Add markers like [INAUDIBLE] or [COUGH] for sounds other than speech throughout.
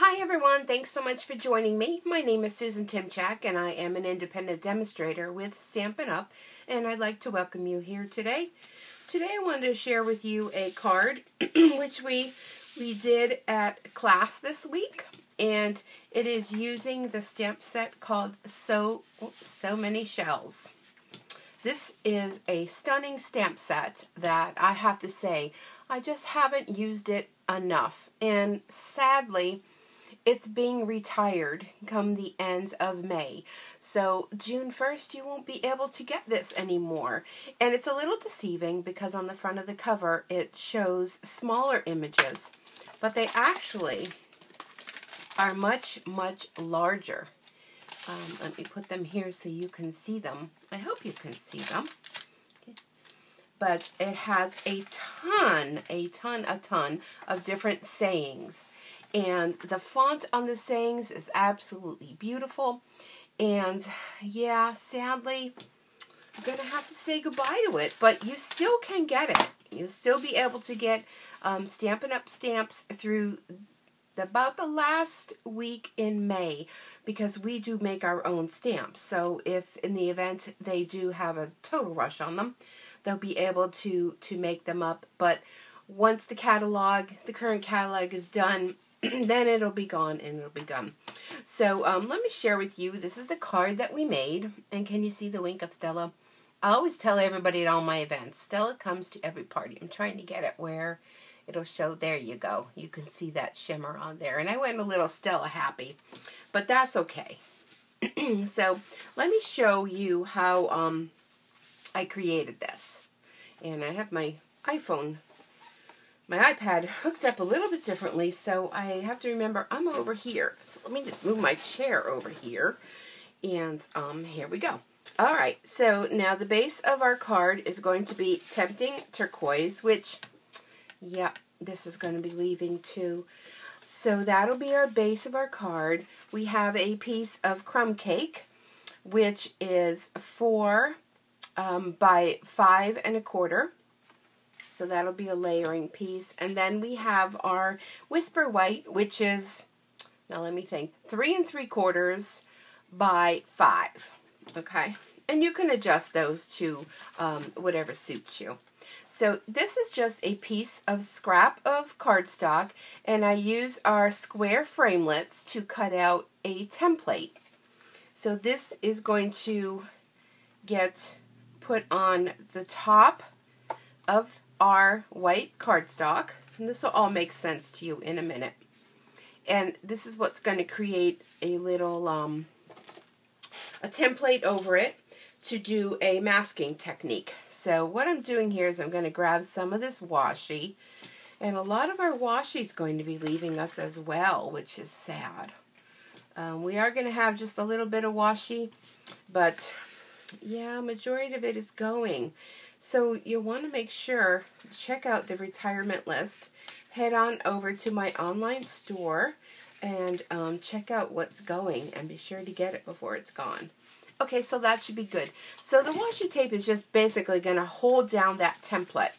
hi everyone. Thanks so much for joining me. My name is Susan Timchak and I am an independent demonstrator with Stampin' Up! and I'd like to welcome you here today. Today I wanted to share with you a card [CLEARS THROAT] which we we did at class this week and it is using the stamp set called So So Many Shells. This is a stunning stamp set that I have to say I just haven't used it enough and sadly it's being retired come the end of May. So June 1st, you won't be able to get this anymore. And it's a little deceiving because on the front of the cover, it shows smaller images, but they actually are much, much larger. Um, let me put them here so you can see them. I hope you can see them. But it has a ton, a ton, a ton of different sayings. And the font on the sayings is absolutely beautiful. And yeah, sadly, I'm going to have to say goodbye to it. But you still can get it. You'll still be able to get um, Stampin' Up! stamps through about the last week in May because we do make our own stamps. So if in the event they do have a total rush on them, they'll be able to to make them up. But once the catalog, the current catalog is done, [CLEARS THROAT] then it'll be gone and it'll be done. So um, let me share with you, this is the card that we made. And can you see the wink of Stella? I always tell everybody at all my events, Stella comes to every party. I'm trying to get it where it'll show, there you go. You can see that shimmer on there. And I went a little Stella happy, but that's okay. [CLEARS THROAT] so let me show you how um, I created this. And I have my iPhone my iPad hooked up a little bit differently, so I have to remember I'm over here. So let me just move my chair over here. And um, here we go. All right, so now the base of our card is going to be Tempting Turquoise, which, yeah, this is going to be leaving too. So that'll be our base of our card. We have a piece of crumb cake, which is four um, by five and a quarter. So that'll be a layering piece. And then we have our Whisper White, which is, now let me think, three and three quarters by five. Okay. And you can adjust those to um, whatever suits you. So this is just a piece of scrap of cardstock and I use our square framelits to cut out a template. So this is going to get put on the top of our white cardstock. And this will all make sense to you in a minute. And this is what's going to create a little, um, a template over it to do a masking technique. So what I'm doing here is I'm going to grab some of this washi. And a lot of our washi is going to be leaving us as well, which is sad. Um, we are going to have just a little bit of washi, but yeah, majority of it is going. So you'll want to make sure, check out the retirement list, head on over to my online store, and um, check out what's going, and be sure to get it before it's gone. Okay, so that should be good. So the washi tape is just basically going to hold down that template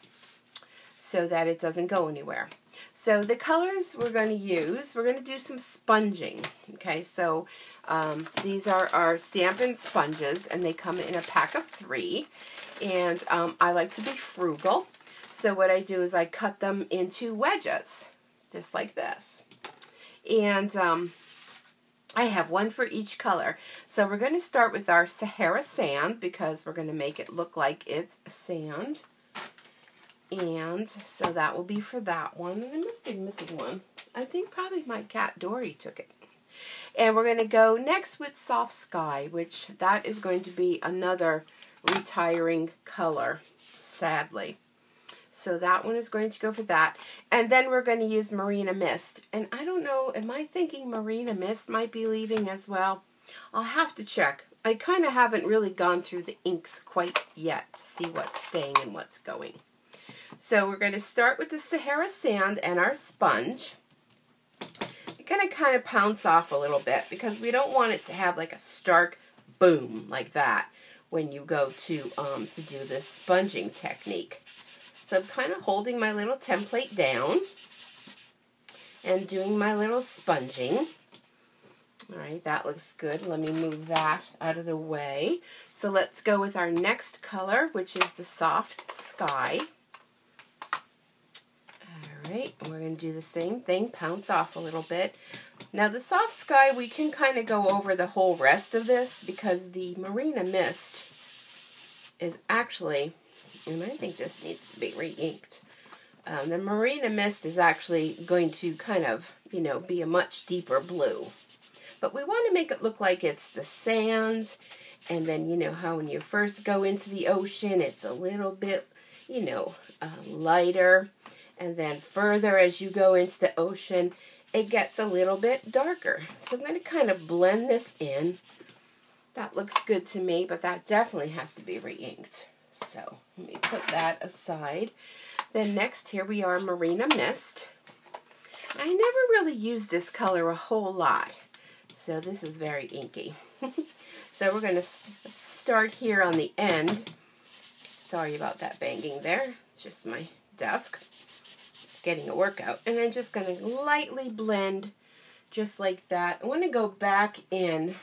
so that it doesn't go anywhere. So the colors we're going to use, we're going to do some sponging. Okay, so um, these are our Stampin' Sponges, and they come in a pack of three. And um, I like to be frugal. So what I do is I cut them into wedges, just like this. And um, I have one for each color. So we're going to start with our Sahara Sand because we're going to make it look like it's sand. And so that will be for that one. I must be missing one. I think probably my cat Dory took it. And we're going to go next with Soft Sky, which that is going to be another retiring color, sadly. So that one is going to go for that. And then we're going to use Marina Mist. And I don't know, am I thinking Marina Mist might be leaving as well? I'll have to check. I kind of haven't really gone through the inks quite yet to see what's staying and what's going. So we're going to start with the Sahara Sand and our sponge. I'm going to kind of pounce off a little bit because we don't want it to have like a stark boom like that when you go to, um, to do this sponging technique. So I'm kind of holding my little template down. and doing my little sponging. All right, that looks good. Let me move that out of the way. So let's go with our next color, which is the soft sky. All right, we're going to do the same thing, pounce off a little bit. Now the soft sky, we can kind of go over the whole rest of this because the Marina Mist is actually, and I think this needs to be re-inked. Um, the Marina Mist is actually going to kind of, you know, be a much deeper blue. But we want to make it look like it's the sand. And then, you know, how when you first go into the ocean, it's a little bit, you know, uh, lighter. And then further as you go into the ocean, it gets a little bit darker. So I'm going to kind of blend this in. That looks good to me, but that definitely has to be re-inked. So let me put that aside. Then next here we are Marina Mist. I never really use this color a whole lot. So this is very inky. [LAUGHS] so we're going to start here on the end. Sorry about that banging there. It's just my desk getting a workout. And I'm just going to lightly blend just like that. I want to go back in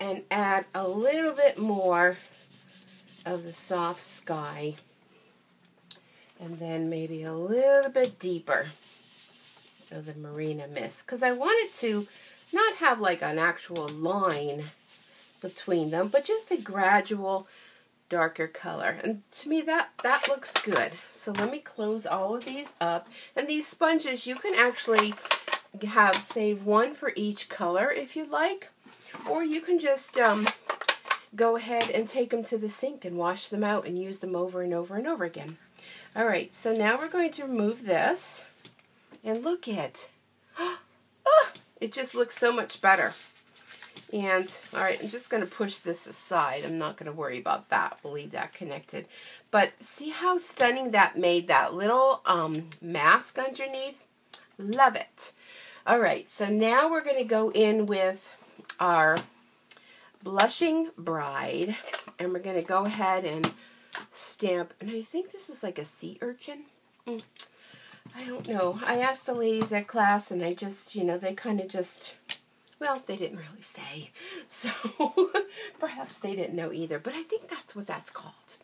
and add a little bit more of the soft sky. And then maybe a little bit deeper of the Marina Mist. Because I wanted to not have like an actual line between them, but just a gradual darker color. And to me, that, that looks good. So let me close all of these up. And these sponges, you can actually have, save one for each color if you like. Or you can just um, go ahead and take them to the sink and wash them out and use them over and over and over again. All right, so now we're going to remove this. And look at, [GASPS] oh, it just looks so much better. And, all right, I'm just going to push this aside. I'm not going to worry about that. We'll leave that connected. But see how stunning that made that little um, mask underneath? Love it. All right, so now we're going to go in with our Blushing Bride. And we're going to go ahead and stamp. And I think this is like a sea urchin. Mm. I don't know. I asked the ladies at class, and I just, you know, they kind of just well, they didn't really say, [LAUGHS] so [LAUGHS] perhaps they didn't know either, but I think that's what that's called.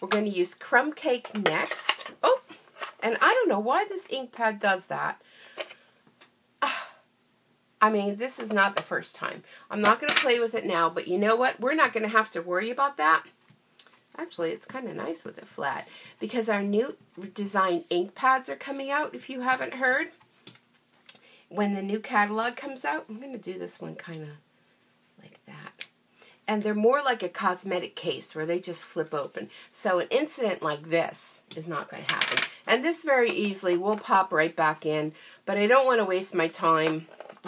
We're going to use crumb cake next. Oh, and I don't know why this ink pad does that. [SIGHS] I mean, this is not the first time. I'm not going to play with it now, but you know what? We're not going to have to worry about that. Actually, it's kind of nice with it flat because our new design ink pads are coming out, if you haven't heard when the new catalog comes out, I'm going to do this one kind of like that. And they're more like a cosmetic case where they just flip open. So an incident like this is not going to happen. And this very easily will pop right back in. But I don't want to waste my time,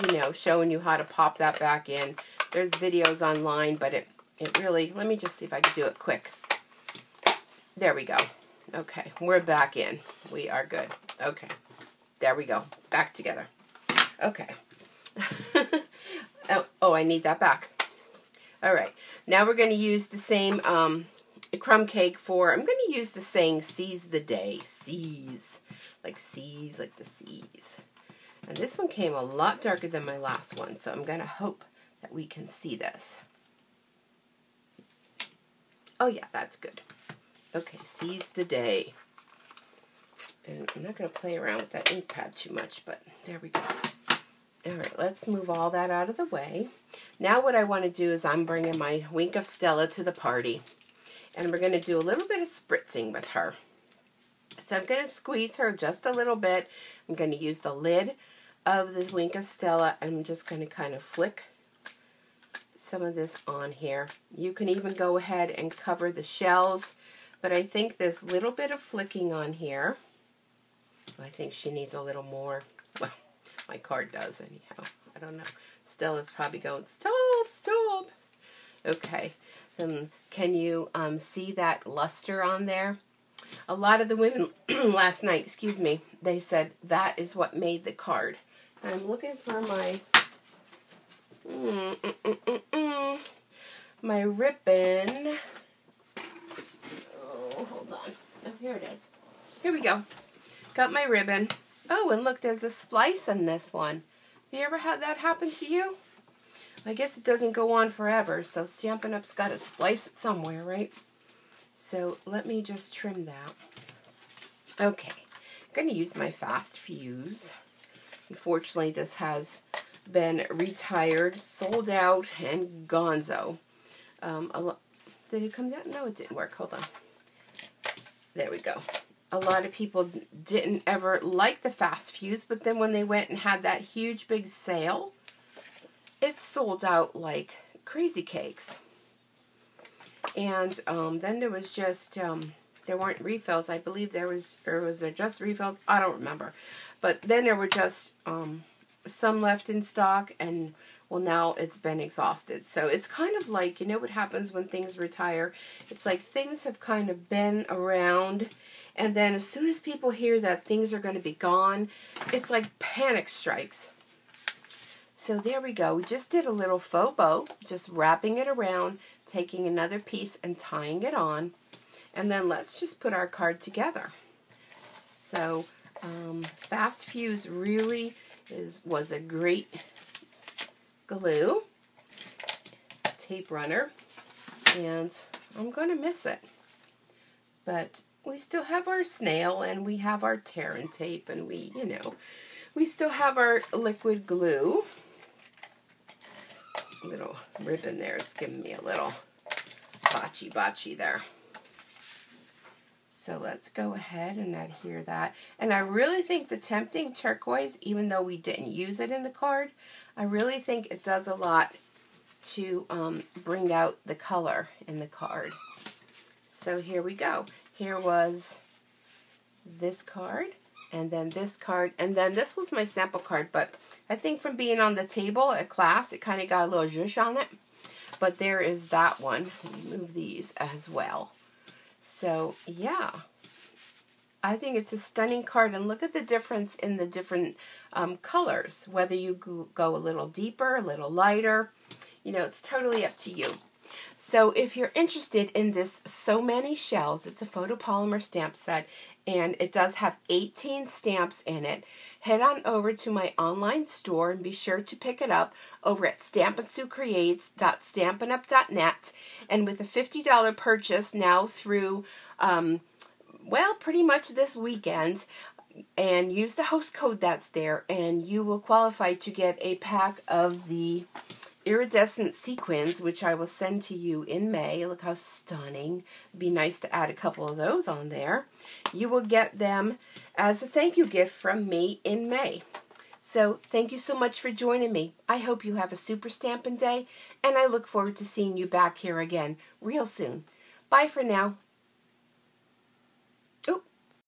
you know, showing you how to pop that back in. There's videos online, but it, it really, let me just see if I can do it quick. There we go. Okay, we're back in. We are good. Okay, there we go. Back together. Okay. oh, oh, I need that back. All right. Now we're going to use the same um, crumb cake for, I'm going to use the saying seize the day. Seize. Like seize, like the seas. And this one came a lot darker than my last one, so I'm going to hope that we can see this. Oh yeah, that's good. Okay, seize the day. And I'm not going to play around with that ink pad too much, but there we go. All right, let's move all that out of the way. Now what I want to do is I'm bringing my Wink of Stella to the party. And we're going to do a little bit of spritzing with her. So I'm going to squeeze her just a little bit. I'm going to use the lid of the Wink of Stella. And I'm just going to kind of flick some of this on here. You can even go ahead and cover the shells. But I think this little bit of flicking on here, I think she needs a little more. My card does anyhow. I don't know. Stella's probably going, stop, stop. Okay. Then can you um, see that luster on there? A lot of the women [CLEARS THROAT] last night, excuse me, they said that is what made the card. I'm looking for my mm, mm, mm, my ribbon. Oh, hold on. Oh, here it is. Here we go. Got my ribbon. Oh, and look, there's a splice in this one. Have you ever had that happen to you? I guess it doesn't go on forever, so Stampin' Up's got to splice it somewhere, right? So let me just trim that. Okay, I'm going to use my fast fuse. Unfortunately, this has been retired, sold out, and gonzo. Um, did it come down? No, it didn't work. Hold on. There we go. A lot of people didn't ever like the fast fuse, but then when they went and had that huge big sale, it sold out like crazy cakes. And um, then there was just, um, there weren't refills. I believe there was, or was there just refills? I don't remember. But then there were just um, some left in stock, and well, now it's been exhausted. So it's kind of like, you know what happens when things retire? It's like things have kind of been around, and then as soon as people hear that things are going to be gone, it's like panic strikes. So there we go. We just did a little faux bow, just wrapping it around, taking another piece and tying it on. And then let's just put our card together. So um, Fast Fuse really is was a great glue, tape runner, and I'm going to miss it. But we still have our snail and we have our tear and tape and we, you know, we still have our liquid glue. Little ribbon there is giving me a little botchy botchy there. So let's go ahead and adhere that. And I really think the Tempting Turquoise, even though we didn't use it in the card, I really think it does a lot to um, bring out the color in the card. So here we go. Here was this card, and then this card, and then this was my sample card, but I think from being on the table at class, it kind of got a little zhuzh on it. But there is that one. Move these as well. So, yeah. I think it's a stunning card. And look at the difference in the different um, colors. Whether you go a little deeper, a little lighter. You know, it's totally up to you. So if you're interested in this So Many Shells, it's a photopolymer stamp set, and it does have 18 stamps in it. Head on over to my online store and be sure to pick it up over at stampinsuecreates.stampinup.net. And with a $50 purchase now through, um, well, pretty much this weekend, and use the host code that's there, and you will qualify to get a pack of the iridescent sequins, which I will send to you in May. Look how stunning. It'd be nice to add a couple of those on there. You will get them as a thank you gift from me in May. So thank you so much for joining me. I hope you have a super stampin' day, and I look forward to seeing you back here again real soon. Bye for now.